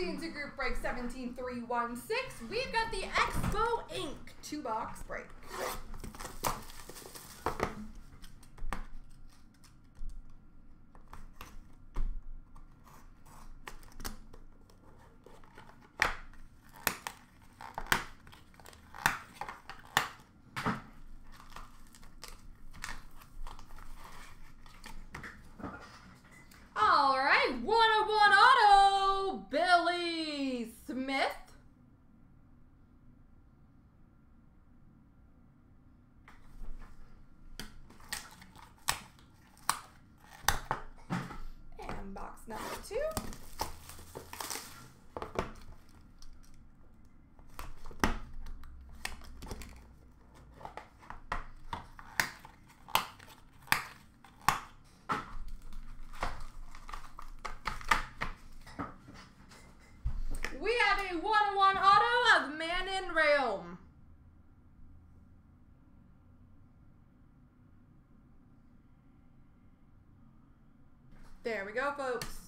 Proceeding to group break 17316, we've got the Expo Ink two box break. Billy Smith. And box number two. We have a 101 auto of Manon Rhéaume. There we go, folks.